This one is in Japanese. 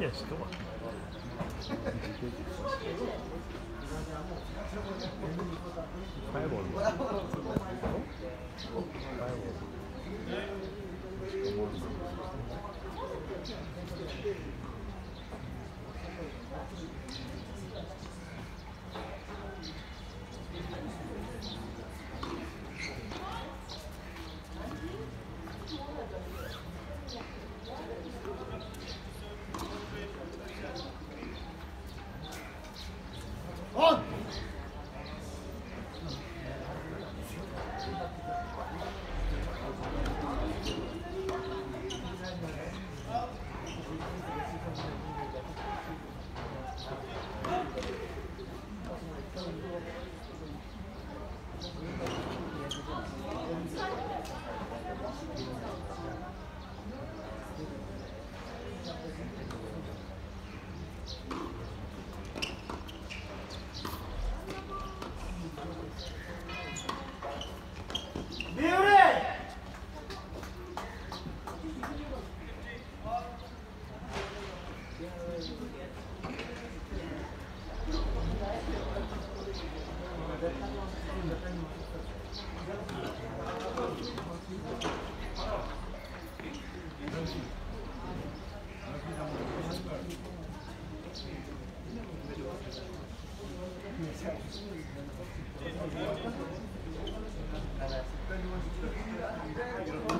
Yes, go on. Firewall. Firewall. Come on. Thank Gracias.